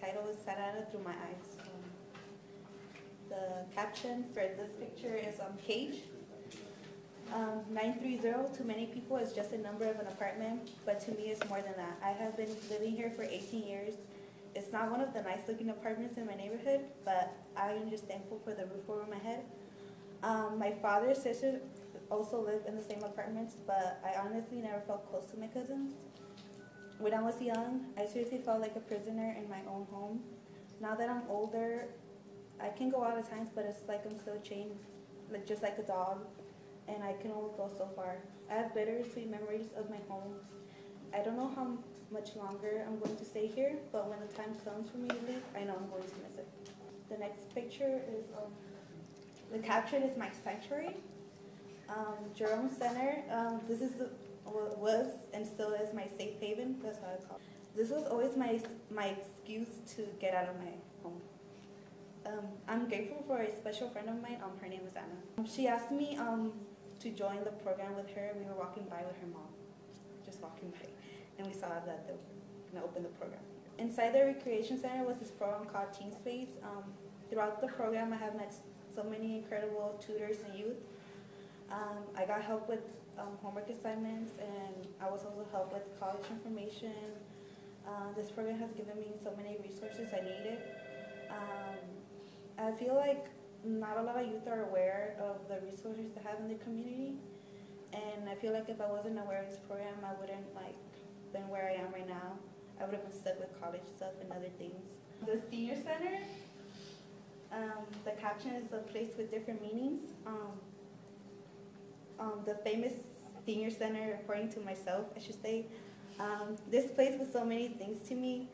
title is Santa Ana Through My Eyes. Um, the caption for this picture is um, Cage. Um, 930 to many people is just a number of an apartment, but to me it's more than that. I have been living here for 18 years. It's not one of the nice looking apartments in my neighborhood, but I am just thankful for the roof over my head. Um, my father's sister also live in the same apartments, but I honestly never felt close to my cousins. When I was young, I seriously felt like a prisoner in my own home. Now that I'm older, I can go out at times, but it's like I'm still chained, like just like a dog, and I can only go so far. I have bittersweet memories of my home. I don't know how much longer I'm going to stay here, but when the time comes for me to leave, I know I'm going to miss it. The next picture is, um, the caption is my sanctuary. Um, Jerome Center, um, this is the, was and still is my safe haven. That's how I call it. This was always my my excuse to get out of my home. Um, I'm grateful for a special friend of mine. Um, her name is Anna. She asked me um, to join the program with her. We were walking by with her mom, just walking by, and we saw that they were gonna open the program. Inside the recreation center was this program called Teen Space. Um, throughout the program, I have met so many incredible tutors and youth. Um, I got help with um, homework assignments and I was also helped with college information. Uh, this program has given me so many resources I needed. Um, I feel like not a lot of youth are aware of the resources they have in the community. And I feel like if I wasn't aware of this program, I wouldn't like been where I am right now. I would have been stuck with college stuff and other things. The senior center, um, the caption is a place with different meanings. Um, um, the famous senior center, according to myself, I should say. Um, this place was so many things to me.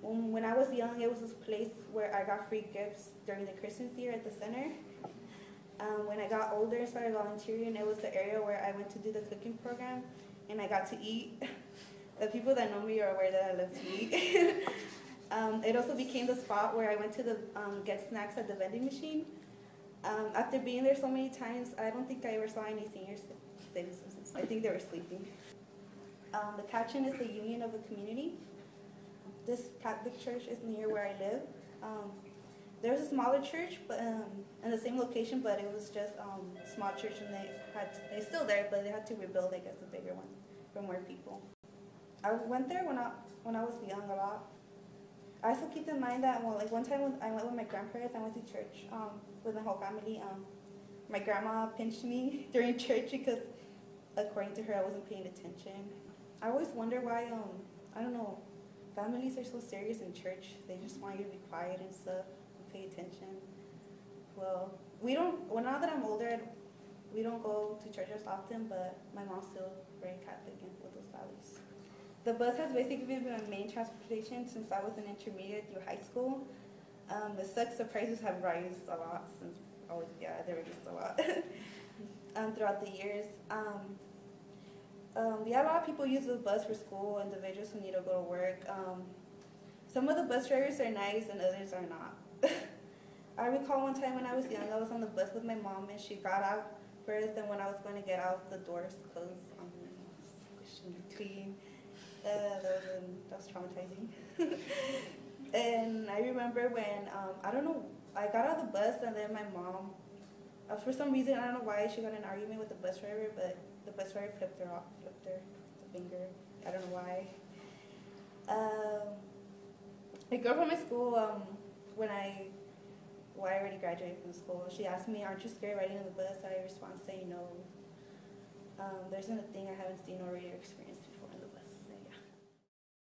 When, when I was young, it was this place where I got free gifts during the Christmas year at the center. Um, when I got older and started volunteering, it was the area where I went to do the cooking program, and I got to eat. the people that know me are aware that I love to eat. um, it also became the spot where I went to the um, get snacks at the vending machine. Um, after being there so many times, I don't think I ever saw any senior citizens. I think they were sleeping. Um, the caption is the union of the community. This Catholic church is near where I live. Um, was a smaller church, but um, in the same location, but it was just um, small church, and they had to, it's still there, but they had to rebuild, I guess, a bigger one for more people. I went there when I when I was young a lot. I also keep in mind that well, like one time when I went with my grandparents, I went to church um, with my whole family. Um, my grandma pinched me during church because, according to her, I wasn't paying attention. I always wonder why um I don't know, families are so serious in church. They just want you to be quiet and stuff and pay attention. Well, we don't. Well, now that I'm older, we don't go to church as often, but my mom's still very Catholic and with those values. The bus has basically been my main transportation since I was an intermediate through high school. Um, the sex the prices have raised a lot since, oh yeah, they raised a lot um, throughout the years. Um, um, yeah, a lot of people use the bus for school, individuals who need to go to work. Um, some of the bus drivers are nice and others are not. I recall one time when I was young, I was on the bus with my mom and she got out first and when I was going to get out, the doors closed on me, in between. Uh, that, was, that was traumatizing. and I remember when, um, I don't know, I got out of the bus and then my mom, uh, for some reason, I don't know why, she got an argument with the bus driver, but the bus driver flipped her off, flipped her the finger. I don't know why. Um, a girl from my school, um, when I, well, I already graduated from school, she asked me, aren't you scared riding on the bus? I responded saying no. Um, there isn't a thing I haven't seen or experienced